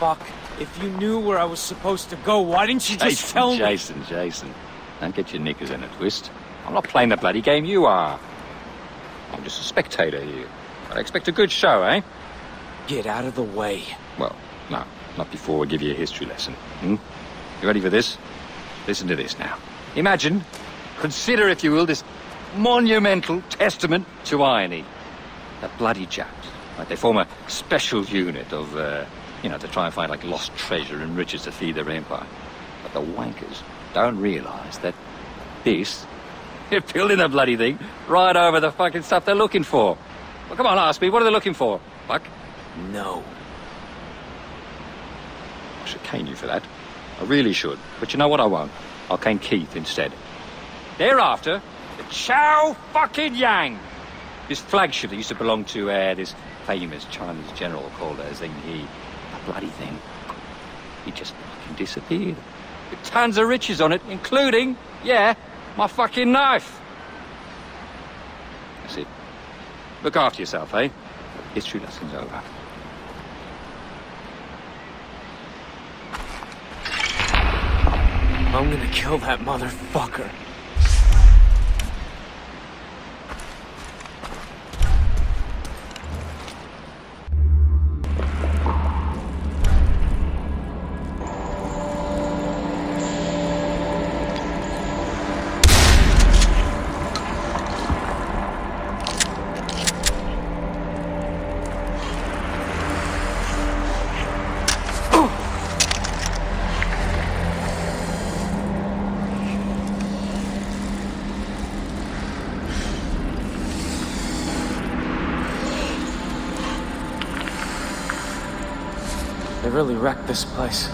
fuck? If you knew where I was supposed to go, why didn't you just Jason, tell me? Jason, Jason. Don't get your knickers in a twist. I'm not playing the bloody game you are. I'm just a spectator here. I expect a good show, eh? Get out of the way. Well, no, not before we give you a history lesson. Hmm? You ready for this? Listen to this now. Imagine, consider, if you will, this monumental testament to irony. The bloody Japs. Right? They form a special unit of, uh, you know, to try and find like lost treasure and riches to feed their empire. But the wankers don't realise that this, they're building the bloody thing right over the fucking stuff they're looking for. Well, come on, ask me, what are they looking for? Fuck. No. I should cane you for that. I really should. But you know what I won't? I'll cane Keith instead. Thereafter, the Chow fucking Yang. This flagship that used to belong to uh, this famous Chinese general called uh, Zheng He. Bloody thing. He just fucking disappeared. With tons of riches on it, including, yeah, my fucking knife. That's it. Look after yourself, eh? History lesson's over. I'm gonna kill that motherfucker. Really wrecked this place.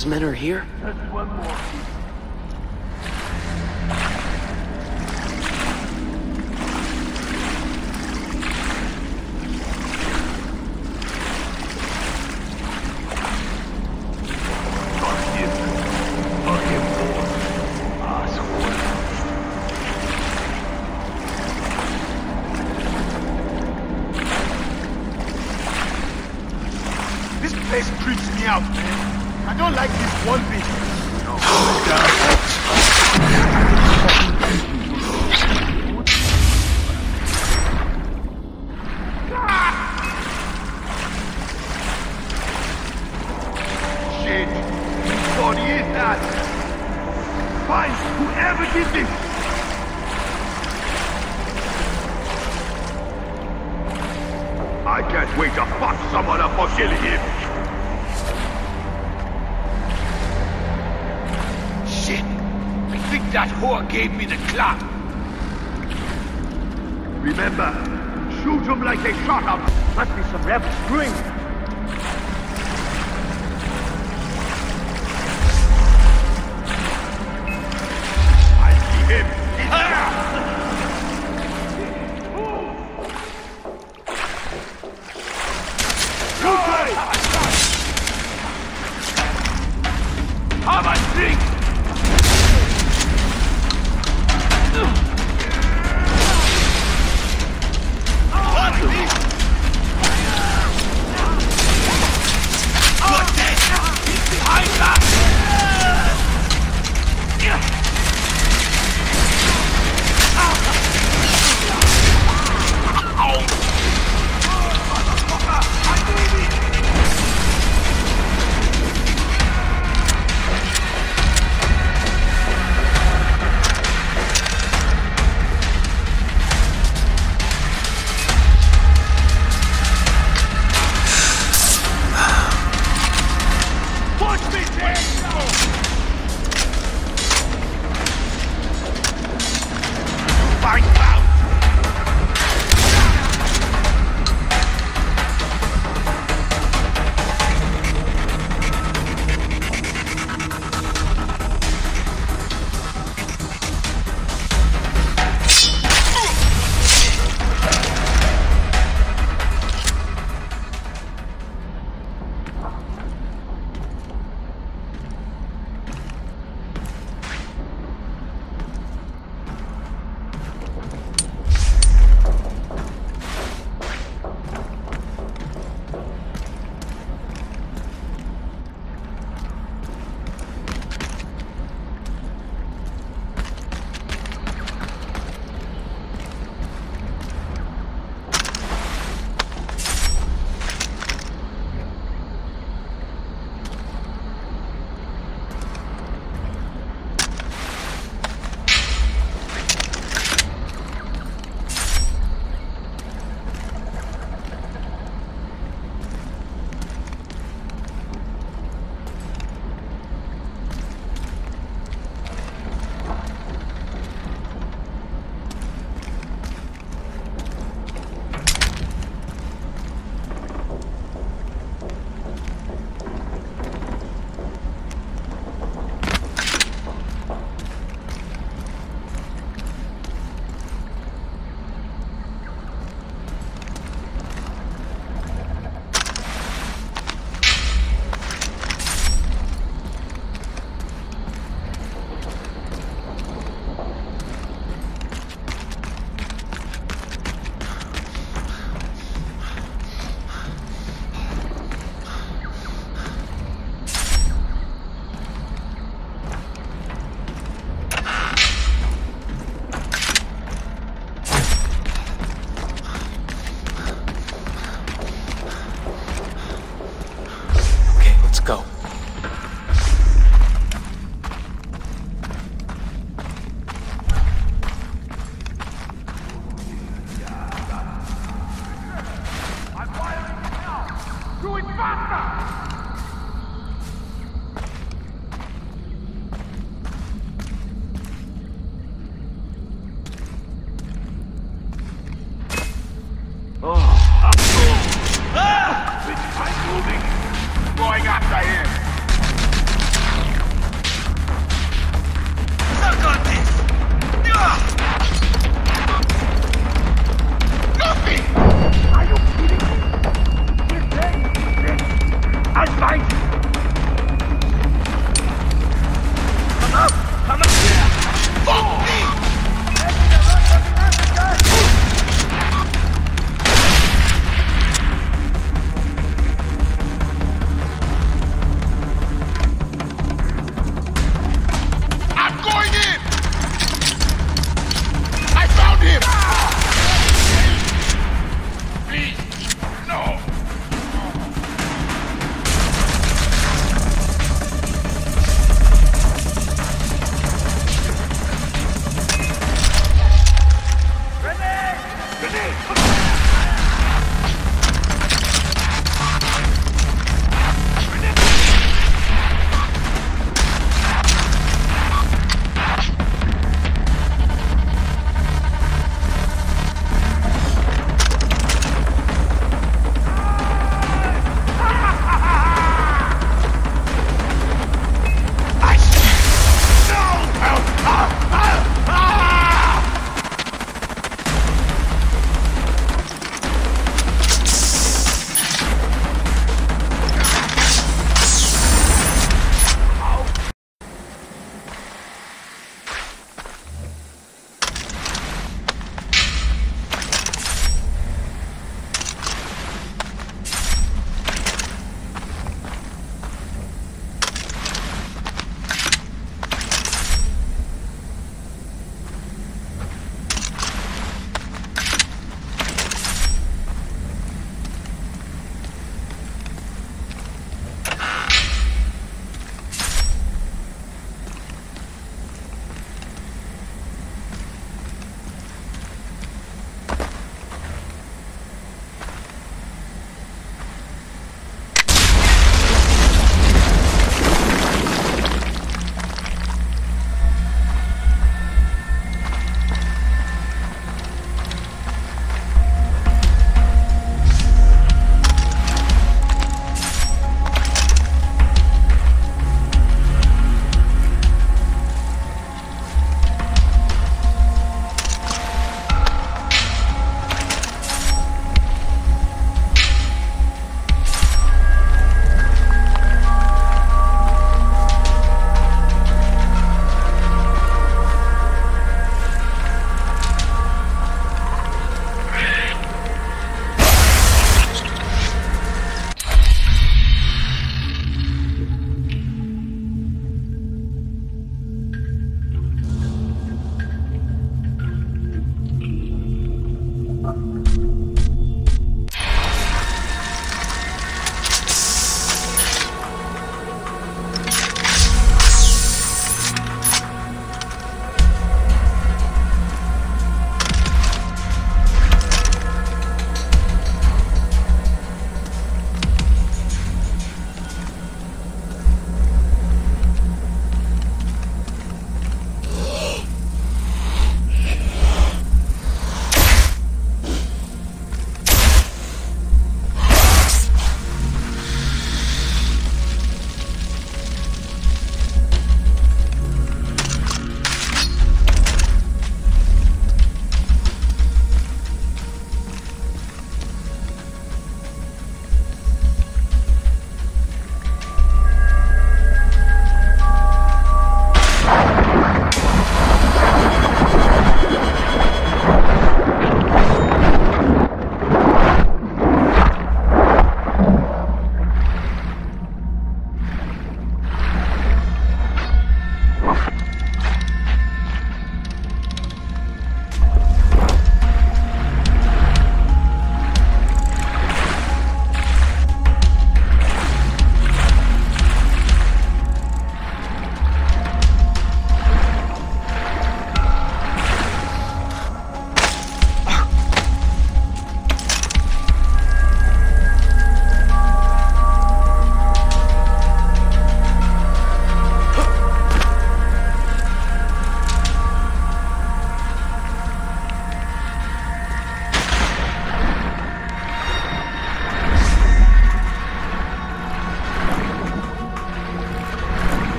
Boss's men are here? This I can't wait to fuck someone up for killing him. Shit! I think that whore gave me the clap. Remember, shoot him like they shot him. Must be some rebel string.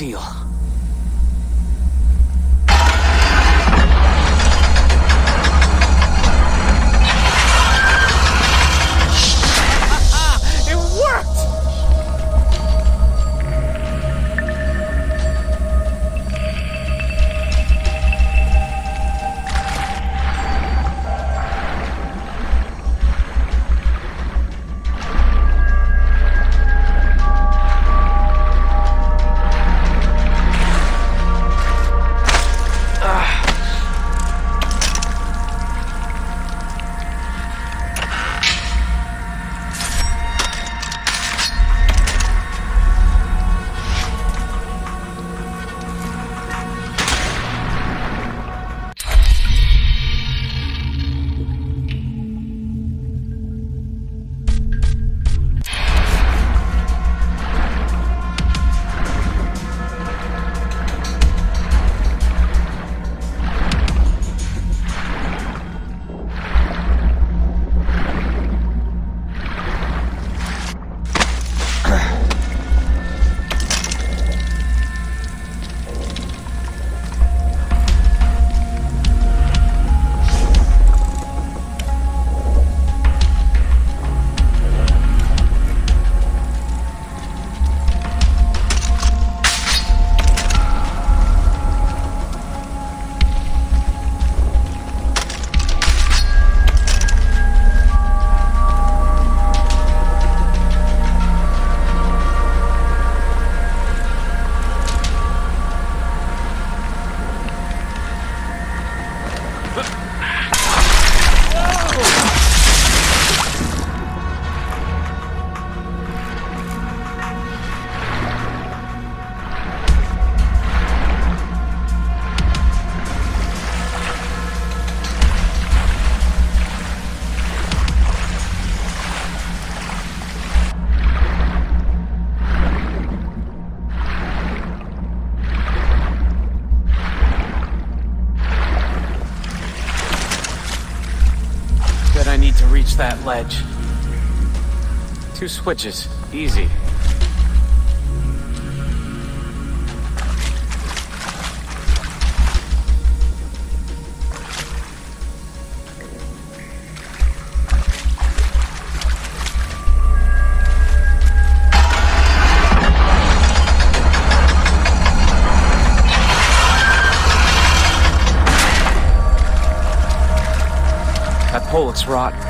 Could press Two switches. Easy. That pole looks rotten.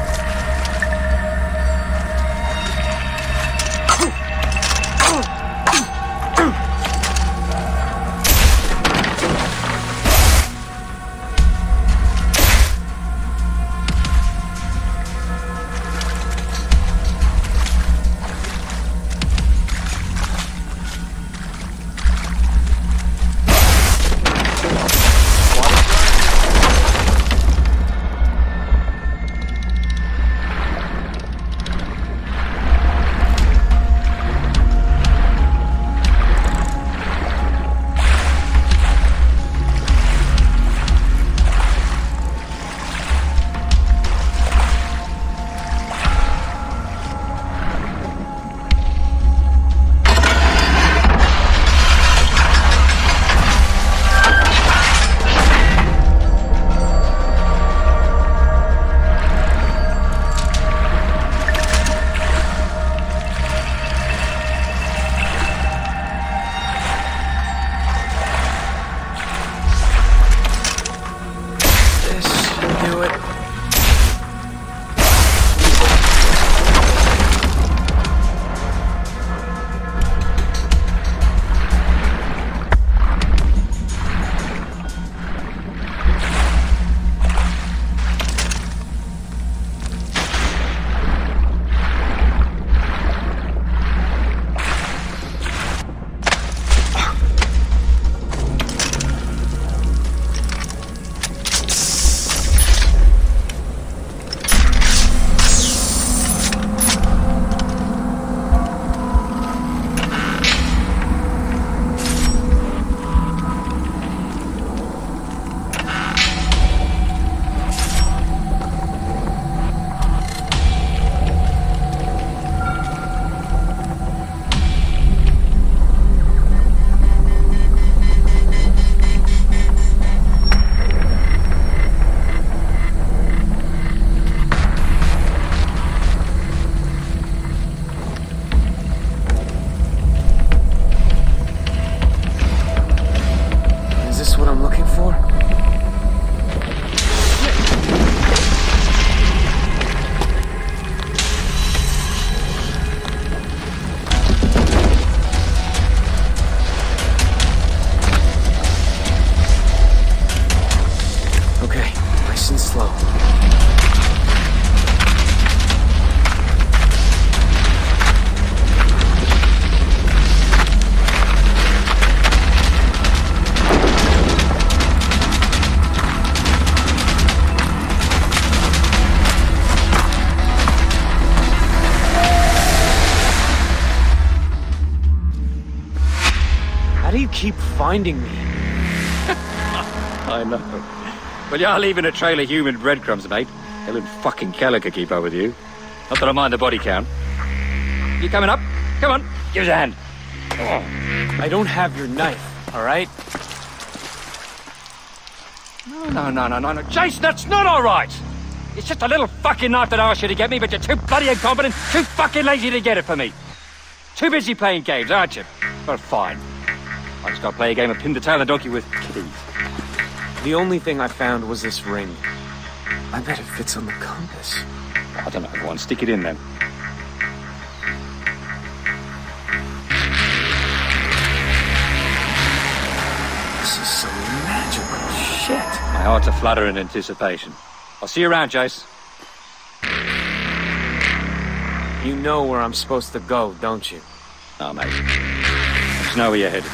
Keep finding me? I know. Well, you're leaving a trail of human breadcrumbs, mate. Helen fucking Keller could keep up with you. Not that I mind the body count. You coming up? Come on, give us a hand. I don't have your knife, all right? No, no, no, no, no. Jason, that's not all right. It's just a little fucking knife that I asked you to get me, but you're too bloody incompetent, too fucking lazy to get it for me. Too busy playing games, aren't you? Well, fine. I just got to play a game of pin the tail the donkey with kitties. The only thing I found was this ring. I bet it fits on the compass. I don't know. Go on, stick it in then. This is some magical shit. My heart's a flutter in anticipation. I'll see you around, Jace. You know where I'm supposed to go, don't you? No, mate. Just know where you're headed.